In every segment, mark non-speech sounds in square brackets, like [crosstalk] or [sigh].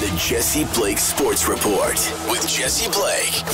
The Jesse Blake Sports Report with Jesse Blake.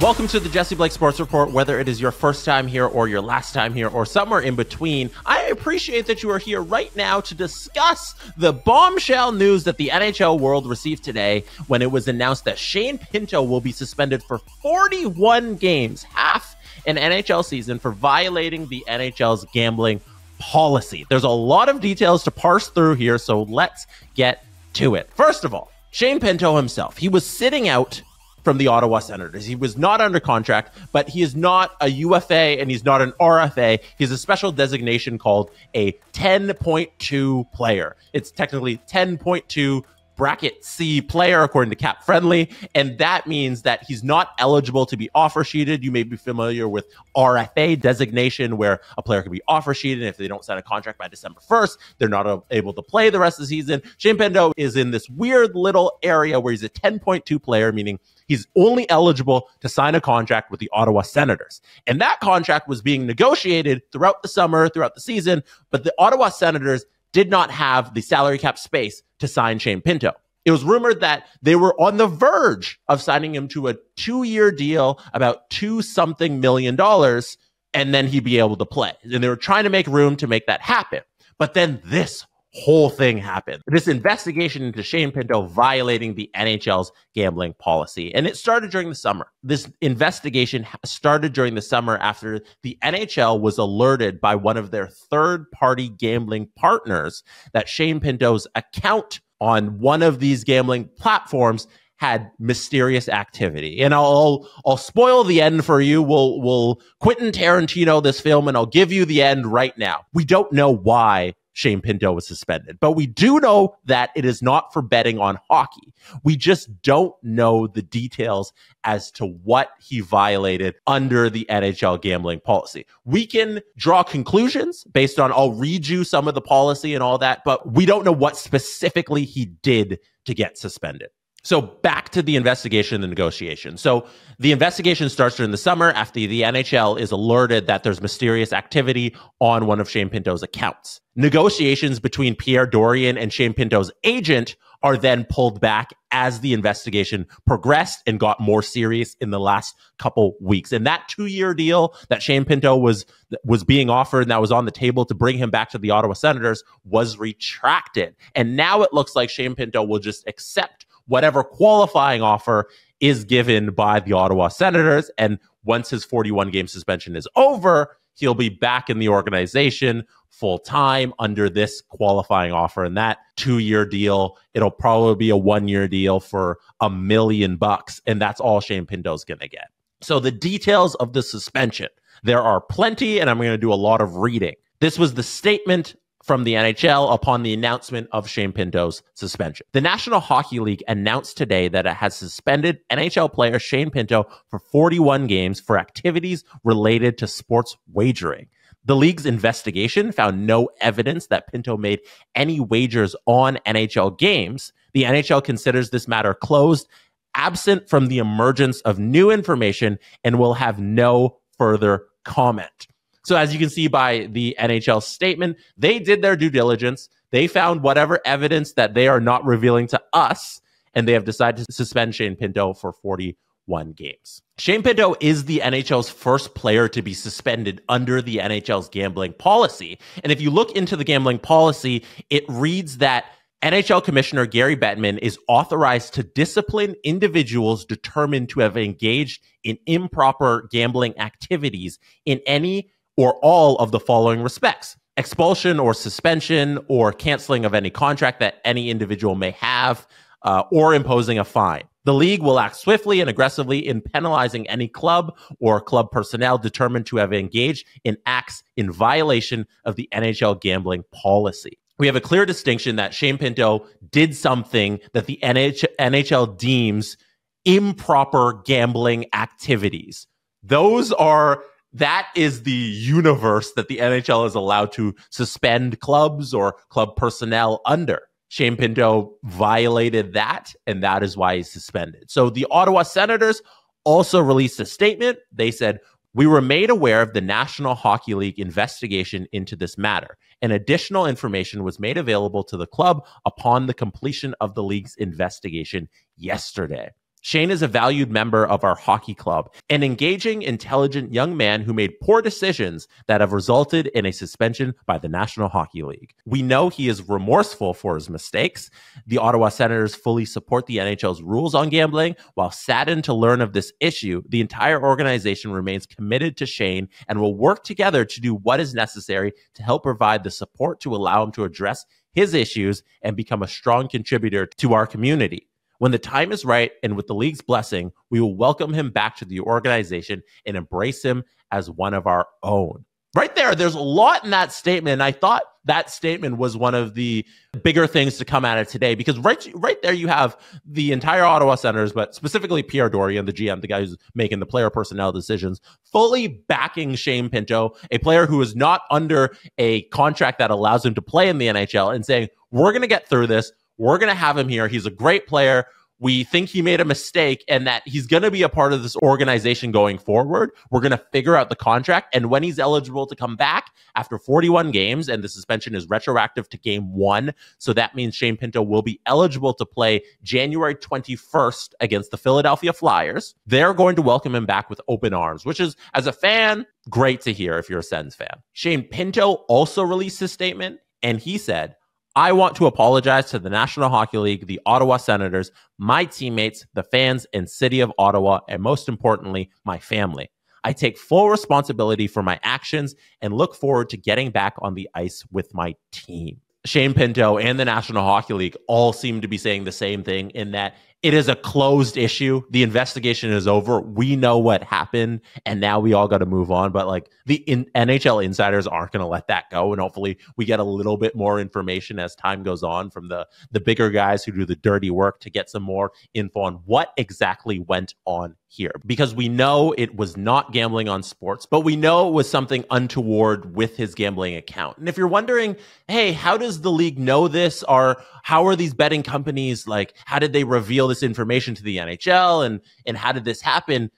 Welcome to the Jesse Blake Sports Report. Whether it is your first time here or your last time here or somewhere in between, I appreciate that you are here right now to discuss the bombshell news that the NHL world received today when it was announced that Shane Pinto will be suspended for 41 games, half an NHL season, for violating the NHL's gambling policy. There's a lot of details to parse through here, so let's get to it. First of all, Shane Pinto himself, he was sitting out from the Ottawa Senators. He was not under contract, but he is not a UFA and he's not an RFA. He's a special designation called a 10.2 player. It's technically 10.2 bracket C player according to CapFriendly, and that means that he's not eligible to be offer sheeted. You may be familiar with RFA designation, where a player can be offer sheeted if they don't sign a contract by December 1st, they're not able to play the rest of the season. Shane Pinto is in this weird little area where he's a 10.2 player, meaning he's only eligible to sign a contract with the Ottawa Senators. And that contract was being negotiated throughout the summer, throughout the season, but the Ottawa Senators did not have the salary cap space to sign Shane Pinto. It was rumored that they were on the verge of signing him to a two year deal, about two something million dollars, and then he'd be able to play. And they were trying to make room to make that happen. But then this whole thing happened. This investigation into Shane Pinto violating the NHL's gambling policy. And it started during the summer. This investigation started during the summer after the NHL was alerted by one of their third party gambling partners that Shane Pinto's account on one of these gambling platforms had mysterious activity. And I'll I'll spoil the end for you. We'll we'll Quentin Tarantino this film and I'll give you the end right now. We don't know why Shane Pinto was suspended. But we do know that it is not for betting on hockey. We just don't know the details as to what he violated under the NHL gambling policy. We can draw conclusions based on, I'll read you some of the policy and all that, but we don't know what specifically he did to get suspended. So back to the investigation, and the negotiation. So the investigation starts during the summer after the NHL is alerted that there's mysterious activity on one of Shane Pinto's accounts. Negotiations between Pierre Dorion and Shane Pinto's agent are then pulled back as the investigation progressed and got more serious in the last couple weeks. And that two-year deal that Shane Pinto was was being offered and that was on the table to bring him back to the Ottawa Senators was retracted. And now it looks like Shane Pinto will just accept whatever qualifying offer is given by the Ottawa Senators. And once his 41 game suspension is over, he'll be back in the organization full time under this qualifying offer. And that two year deal, it'll probably be a one year deal for a million bucks. And that's all Shane Pinto's going to get. So the details of the suspension, there are plenty, and I'm going to do a lot of reading. This was the statement from the NHL upon the announcement of Shane Pinto's suspension. The National Hockey League announced today that it has suspended NHL player Shane Pinto for 41 games for activities related to sports wagering. The league's investigation found no evidence that Pinto made any wagers on NHL games. The NHL considers this matter closed, absent from the emergence of new information, and will have no further comment. So as you can see by the NHL statement, they did their due diligence. They found whatever evidence that they are not revealing to us, and they have decided to suspend Shane Pinto for 41 games. Shane Pinto is the NHL's first player to be suspended under the NHL's gambling policy. And if you look into the gambling policy, it reads that NHL Commissioner Gary Bettman is authorized to discipline individuals determined to have engaged in improper gambling activities in any or all of the following respects expulsion or suspension or canceling of any contract that any individual may have, uh, or imposing a fine. The league will act swiftly and aggressively in penalizing any club or club personnel determined to have engaged in acts in violation of the NHL gambling policy. We have a clear distinction that Shane Pinto did something that the NHL deems improper gambling activities. Those are that is the universe that the NHL is allowed to suspend clubs or club personnel under. Shane Pinto violated that, and that is why he's suspended. So the Ottawa Senators also released a statement. They said, We were made aware of the National Hockey League investigation into this matter and additional information was made available to the club upon the completion of the league's investigation yesterday. Shane is a valued member of our hockey club, an engaging, intelligent young man who made poor decisions that have resulted in a suspension by the National Hockey League. We know he is remorseful for his mistakes. The Ottawa Senators fully support the NHL's rules on gambling. While saddened to learn of this issue, the entire organization remains committed to Shane and will work together to do what is necessary to help provide the support to allow him to address his issues and become a strong contributor to our community. When the time is right and with the league's blessing, we will welcome him back to the organization and embrace him as one of our own. Right there, there's a lot in that statement. And I thought that statement was one of the bigger things to come out of today because right, right there, you have the entire Ottawa Senators, but specifically Pierre Dorion, the GM, the guy who's making the player personnel decisions, fully backing Shane Pinto, a player who is not under a contract that allows him to play in the NHL, and saying, We're going to get through this. We're going to have him here. He's a great player. We think he made a mistake and that he's going to be a part of this organization going forward. We're going to figure out the contract. And when he's eligible to come back after 41 games, and the suspension is retroactive to game one. So that means Shane Pinto will be eligible to play January 21st against the Philadelphia Flyers. They're going to welcome him back with open arms, which is, as a fan, great to hear if you're a Sens fan. Shane Pinto also released his statement and he said, I want to apologize to the National Hockey League, the Ottawa Senators, my teammates, the fans, and City of Ottawa, and most importantly, my family. I take full responsibility for my actions and look forward to getting back on the ice with my team. Shane Pinto and the National Hockey League all seem to be saying the same thing in that it is a closed issue. The investigation is over. We know what happened, and now we all got to move on. But like the in- NHL insiders aren't going to let that go, and hopefully we get a little bit more information as time goes on from the the bigger guys who do the dirty work to get some more info on what exactly went on here because we know it was not gambling on sports, but we know it was something untoward with his gambling account. And if you're wondering, hey, how does the league know this? Or how are these betting companies like, how did they reveal this information to the NHL? And, and how did this happen?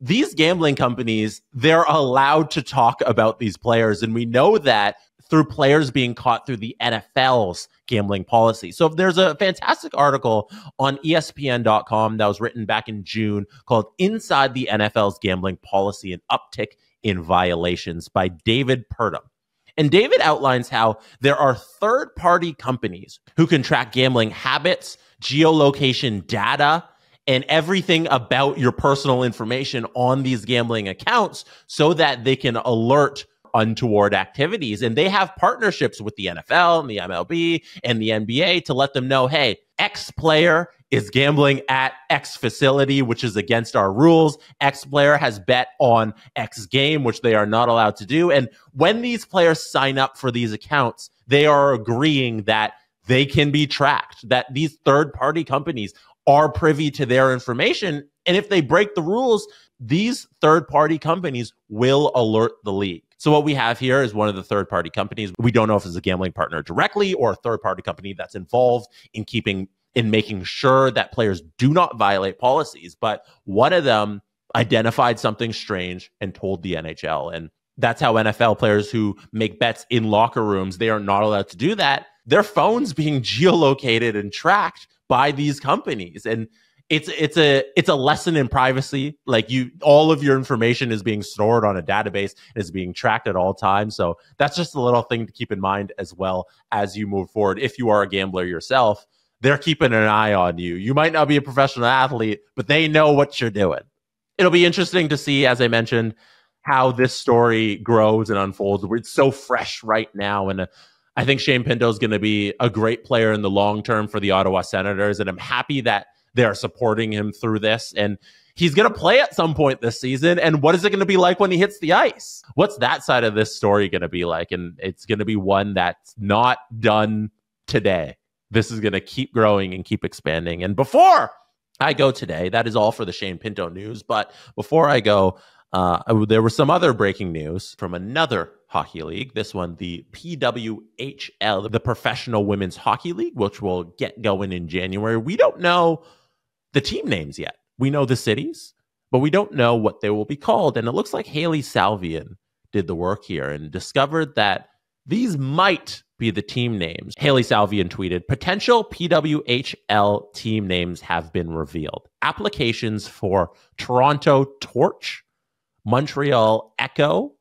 These gambling companies, they're allowed to talk about these players. And we know that through players being caught through the NFL's gambling policy. So there's a fantastic article on ESPN.com that was written back in June called Inside the NFL's Gambling Policy and Uptick in Violations by David Purdum. And David outlines how there are third party companies who can track gambling habits, geolocation data, and everything about your personal information on these gambling accounts so that they can alert untoward activities. And they have partnerships with the NFL and the MLB and the NBA to let them know, hey, X player is gambling at X facility, which is against our rules. X player has bet on X game, which they are not allowed to do. And when these players sign up for these accounts, they are agreeing that they can be tracked, that these third party companies are privy to their information. And if they break the rules, these third party companies will alert the league. So what we have here is one of the third party companies. We don't know if it's a gambling partner directly or a third party company that's involved in keeping in making sure that players do not violate policies. But one of them identified something strange and told the NHL. And that's how NFL players who make bets in locker rooms, they are not allowed to do that. Their phones being [laughs] geolocated and tracked by these companies. And it's it's a it's a lesson in privacy. Like you all of your information is being stored on a database and is being tracked at all times. So that's just a little thing to keep in mind as well as you move forward. If you are a gambler yourself they're keeping an eye on you. You might not be a professional athlete but they know what you're doing. It'll be interesting to see as i mentioned how this story grows and unfolds. It's so fresh right now and uh, I think Shane Pinto is going to be a great player in the long term for the Ottawa Senators. And I'm happy that they're supporting him through this. And he's going to play at some point this season. And what is it going to be like when he hits the ice? What's that side of this story going to be like? And it's going to be one that's not done today. This is going to keep growing and keep expanding. And before I go today, that is all for the Shane Pinto news. But before I go, uh, there was some other breaking news from another hockey league. This one, the PWHL, the Professional Women's Hockey League, which will get going in January. We don't know the team names yet. We know the cities, but we don't know what they will be called. And it looks like Hailey Salvian did the work here and discovered that These might be the team names. Hailey Salvian tweeted potential PWHL team names have been revealed. Applications for Toronto Torch, Montreal Echo,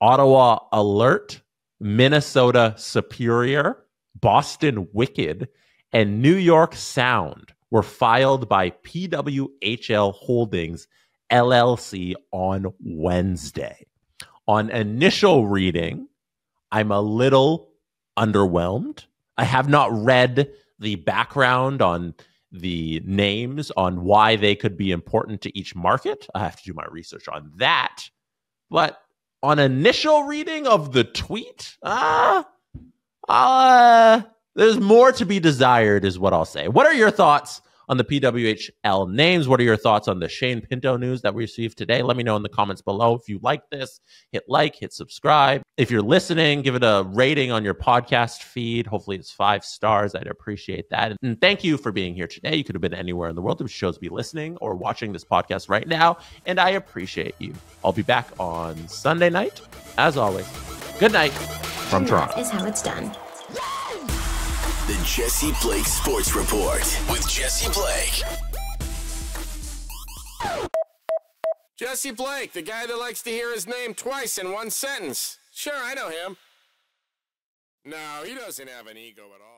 Ottawa Alert, Minnesota Superior, Boston Wicked, and New York Sound were filed by PWHL Holdings LLC on Wednesday. On initial reading, I'm a little underwhelmed. I have not read the background on the names on why they could be important to each market. I have to do my research on that. But on initial reading of the tweet, ah, uh, uh, there's more to be desired, is what I'll say. What are your thoughts on the PWHL names. What are your thoughts on the Shane Pinto news that we received today? Let me know in the comments below. If you like this, hit like, hit subscribe. If you're listening, give it a rating on your podcast feed. Hopefully, it's five stars. I'd appreciate that. And thank you for being here today. You could have been anywhere in the world. It shows be listening or watching this podcast right now. And I appreciate you. I'll be back on Sunday night, as always. Good night from and Toronto. That is how it's done. The Jesse Blake Sports Report with Jesse Blake. Jesse Blake, the guy that likes to hear his name twice in one sentence. Sure, I know him. No, he doesn't have an ego at all.